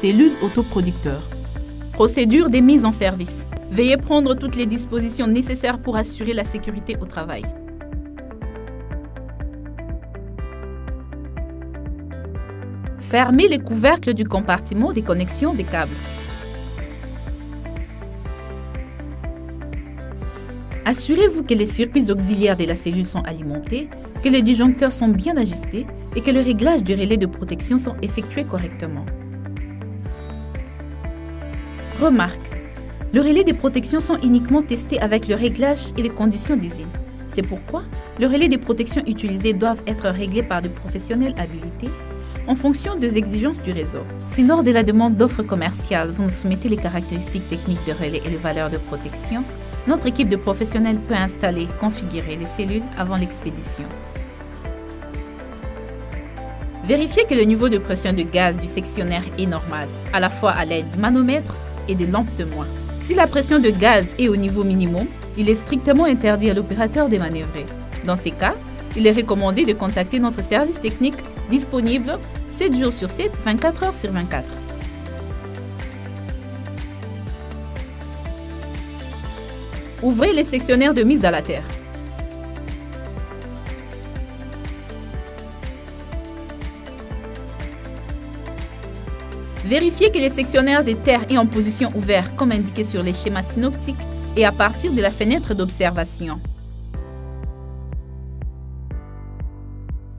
cellule autoproducteur. Procédure des mises en service. Veuillez prendre toutes les dispositions nécessaires pour assurer la sécurité au travail. Fermez les couvercles du compartiment des connexions des câbles. Assurez-vous que les circuits auxiliaires de la cellule sont alimentés, que les disjoncteurs sont bien ajustés et que le réglage du relais de protection sont effectués correctement. Remarque, le relais de protection sont uniquement testés avec le réglage et les conditions d'usine. C'est pourquoi le relais de protection utilisés doivent être réglés par des professionnels habilités en fonction des exigences du réseau. Si lors de la demande d'offres commerciales, vous nous soumettez les caractéristiques techniques de relais et les valeurs de protection, notre équipe de professionnels peut installer, configurer les cellules avant l'expédition. Vérifiez que le niveau de pression de gaz du sectionnaire est normal, à la fois à l'aide du manomètre et de lampes de moins. Si la pression de gaz est au niveau minimum, il est strictement interdit à l'opérateur de manœuvrer. Dans ces cas, il est recommandé de contacter notre service technique disponible 7 jours sur 7, 24 heures sur 24. Ouvrez les sectionnaires de mise à la terre. Vérifiez que les sectionnaires de terre est en position ouverte comme indiqué sur les schémas synoptiques et à partir de la fenêtre d'observation.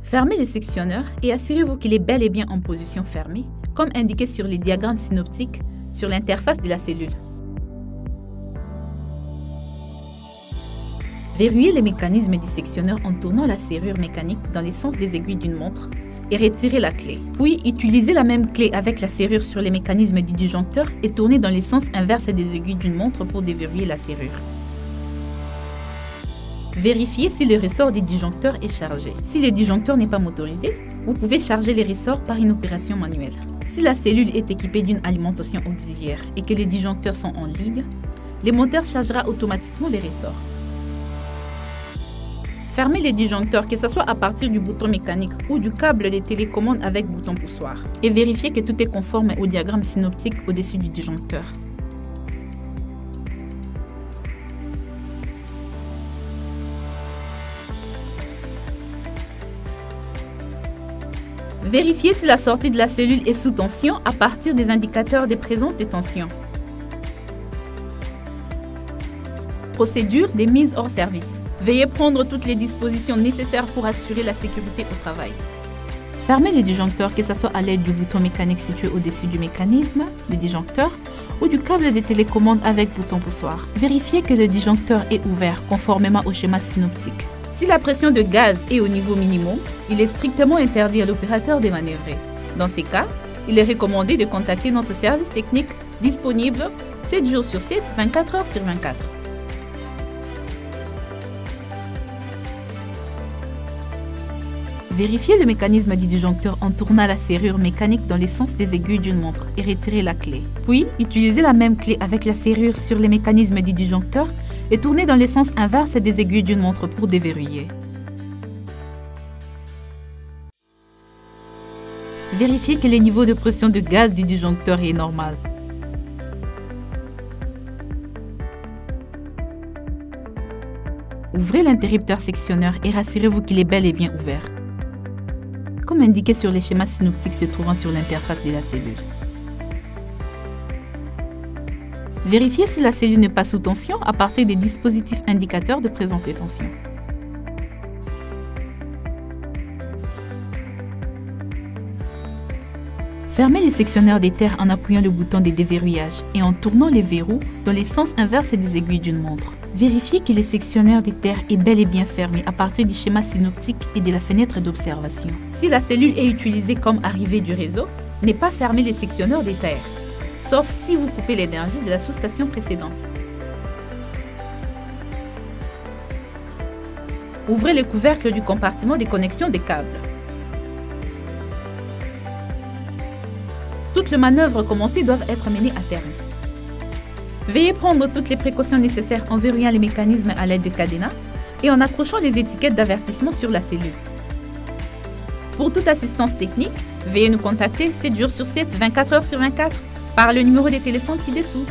Fermez les sectionneurs et assurez-vous qu'il est bel et bien en position fermée, comme indiqué sur les diagrammes synoptiques sur l'interface de la cellule. Verrouillez les mécanismes du sectionneur en tournant la serrure mécanique dans les sens des aiguilles d'une montre et retirez la clé. Puis, utilisez la même clé avec la serrure sur les mécanismes du disjoncteur et tournez dans les sens inverses des aiguilles d'une montre pour déverrouiller la serrure. Vérifiez si le ressort du disjoncteur est chargé. Si le disjoncteur n'est pas motorisé, vous pouvez charger les ressorts par une opération manuelle. Si la cellule est équipée d'une alimentation auxiliaire et que les disjoncteurs sont en ligne, le moteur chargera automatiquement les ressorts. Fermez les disjoncteurs, que ce soit à partir du bouton mécanique ou du câble de télécommande avec bouton poussoir. Et vérifiez que tout est conforme au diagramme synoptique au-dessus du disjoncteur. Vérifiez si la sortie de la cellule est sous tension à partir des indicateurs de présence de tension. Procédure des mises hors service. Veuillez prendre toutes les dispositions nécessaires pour assurer la sécurité au travail. Fermez le disjoncteur, que ce soit à l'aide du bouton mécanique situé au-dessus du mécanisme, le disjoncteur, ou du câble de télécommande avec bouton poussoir. Vérifiez que le disjoncteur est ouvert conformément au schéma synoptique. Si la pression de gaz est au niveau minimum, il est strictement interdit à l'opérateur de manœuvrer. Dans ces cas, il est recommandé de contacter notre service technique disponible 7 jours sur 7, 24 heures sur 24. Vérifiez le mécanisme du disjoncteur en tournant la serrure mécanique dans les sens des aiguilles d'une montre et retirez la clé. Puis, utilisez la même clé avec la serrure sur les mécanismes du disjoncteur et tournez dans les sens inverses des aiguilles d'une montre pour déverrouiller. Vérifiez que le niveau de pression de gaz du disjoncteur est normal. Ouvrez l'interrupteur sectionneur et rassurez-vous qu'il est bel et bien ouvert indiqué sur les schémas synoptiques se trouvant sur l'interface de la cellule. Vérifiez si la cellule n'est pas sous tension à partir des dispositifs indicateurs de présence de tension. Fermez les sectionneurs des terres en appuyant le bouton de déverrouillage et en tournant les verrous dans les sens inverses des aiguilles d'une montre. Vérifiez que le sectionneur des terres est bel et bien fermé à partir du schéma synoptique et de la fenêtre d'observation. Si la cellule est utilisée comme arrivée du réseau, n'est pas fermer les sectionneurs des terres, sauf si vous coupez l'énergie de la sous-station précédente. Ouvrez le couvercle du compartiment des connexions des câbles. Toutes les manœuvres commencées doivent être menées à terme. Veuillez prendre toutes les précautions nécessaires en verrouillant les mécanismes à l'aide de cadenas et en accrochant les étiquettes d'avertissement sur la cellule. Pour toute assistance technique, veuillez nous contacter, c'est dur sur 7, 24 heures sur 24, par le numéro de téléphone ci-dessous.